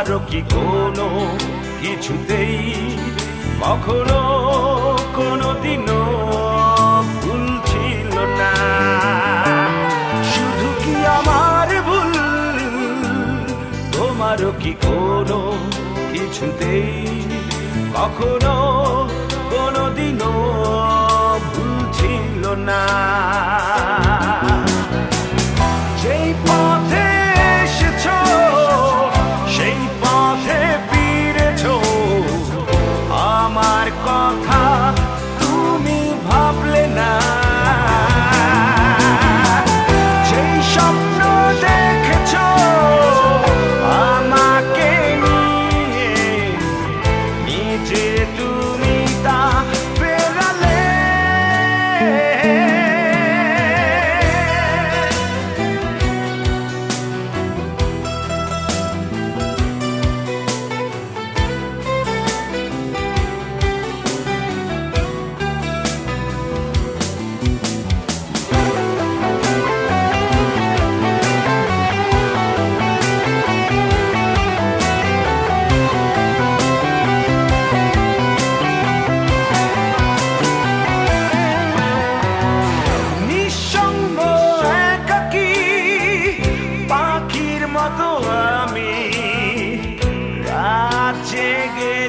তোমারও কি কোনো কিছুতেই? কখনো কোনো দিনও ভুল ছিল না। শুধু কি আমার ভুল? তোমারও কি কোনো কিছুতেই? কখনো কোনো দিনও ভুল ছিল না।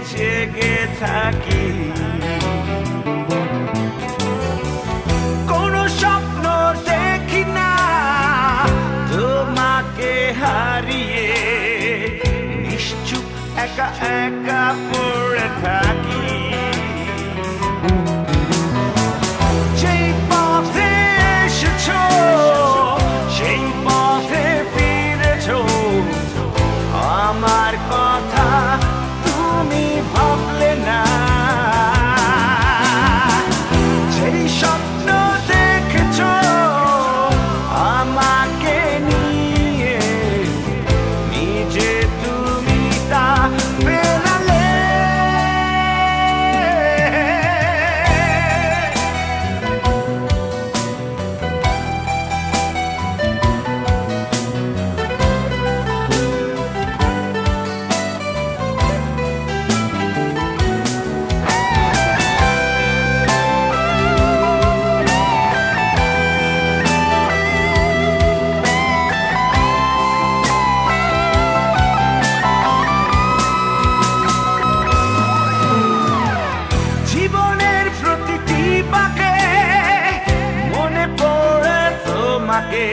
জেগে থাকি। কোন স্বপ্ন দেখি না তোমাকে হারিয়ে নিশ্চুপ একা একা তোমাকে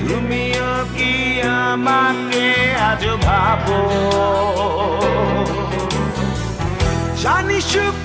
তুমিও কি আমাকে আজ ভাবো? জানি সুখ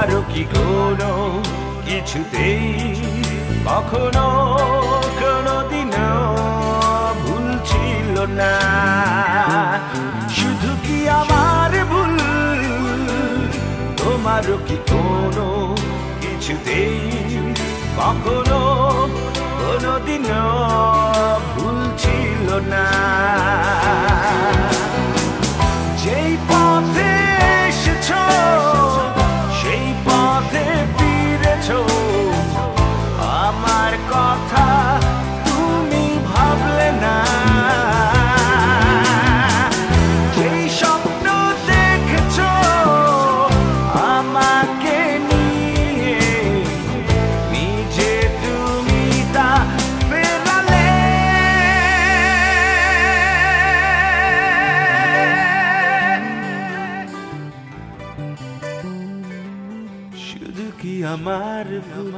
তোমারও কি কোনো কিছুতেই কখনো কোনো দিনও ভুল ছিল না। শুধু কি আমার ভুল? তোমারও কি কোনো কিছুতেই কখনো কোনো দিনও ভুল ছিল না? শুধু কি আমার ভুল